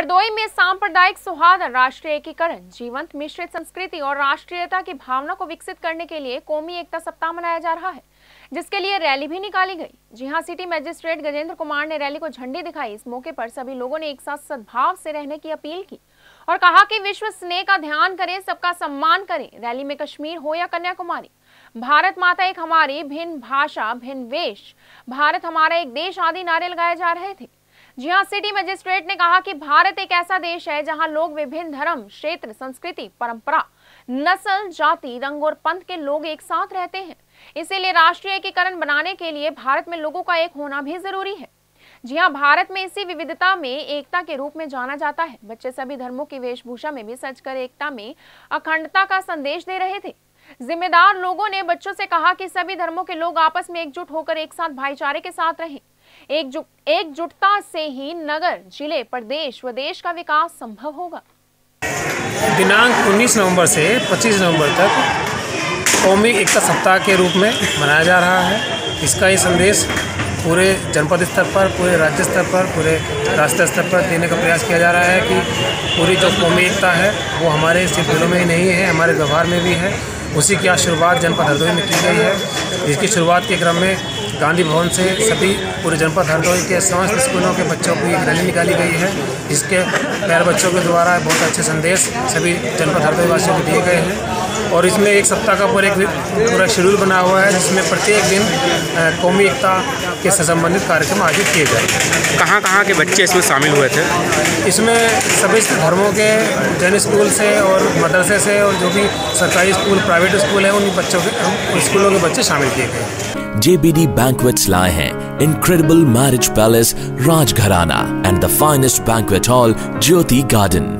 हरदोई में सांप्रदायिक सौहार्द, राष्ट्रीय एकीकरण, जीवंत मिश्रित संस्कृति और राष्ट्रीयता की भावना को विकसित करने के लिए कौमी एकता सप्ताह मनाया जा रहा है, जिसके लिए रैली भी निकाली गई। जी हाँ, सिटी मजिस्ट्रेट गजेंद्र कुमार ने रैली को झंडी दिखाई। इस मौके पर सभी लोगों ने एक साथ सद्भाव से रहने की अपील की और कहा कि विश्व स्नेह का ध्यान करें, सबका सम्मान करें। रैली में कश्मीर हो या कन्याकुमारी, भारत माता एक हमारी भिन्न भाषा, भिन्न वेश, भारत हमारा एक देश आदि नारे लगाए जा रहे थे। जी हाँ सिटी मजिस्ट्रेट ने कहा कि भारत एक ऐसा देश है जहाँ लोग विभिन्न धर्म, क्षेत्र, संस्कृति, परंपरा, नस्ल, जाति, रंग और पंथ के लोग एक साथ रहते हैं। इसीलिए राष्ट्रीय एकीकरण बनाने के लिए भारत में लोगों का एक होना भी ज़रूरी है। जी हाँ भारत में इसी विविधता में एकता के रूप में जाना जाता है। बच्चे सभी धर्मों की वेशभूषा में भी सजकर एकता में अखंडता का संदेश दे रहे थे। जिम्मेदार लोगों ने बच्चों से कहा कि सभी धर्मों के लोग आपस में एकजुट होकर एक साथ भाईचारे के साथ रहें। एकजुट एकजुटता से ही नगर, ज़िले, प्रदेश व देश का विकास संभव होगा। दिनांक 19 नवंबर से 25 नवंबर तक कौमी एकता सप्ताह के रूप में मनाया जा रहा है। इसका ये संदेश पूरे जनपद स्तर पर, पूरे राज्य स्तर पर, पूरे राष्ट्रीय स्तर पर देने का प्रयास किया जा रहा है कि पूरी जो कौमी एकता है, वो हमारे सिर्फ़ दिलों में ही नहीं है, हमारे व्यवहार में भी है। उसी की आज शुरुआत जनपद हरदोई में की गई है। जिसकी शुरुआत के क्रम में गांधी भवन से सभी पूरे जनपद हरदोई के समस्त स्कूलों के बच्चों की रैली निकाली गई है, जिसके पैर बच्चों के द्वारा बहुत अच्छे संदेश सभी जनपद हरदोई वासियों को दिए गए हैं। और इसमें एक सप्ताह का पूरा एक पूरा शेड्यूल बना हुआ है जिसमें प्रत्येक दिन कौमी एकता के से संबंधित कार्यक्रम आयोजित किए जाए कहाँ कहाँ के बच्चे इसमें शामिल हुए थे? इसमें सभी धर्मों के जैन स्कूल से और मदरसे से और जो भी सरकारी स्कूल प्राइवेट स्कूल है उन बच्चों के स्कूलों के बच्चे शामिल किए गए JBD Banquets लाए हैं incredible marriage palace Rajgharana and the finest banquet hall Jyoti Garden.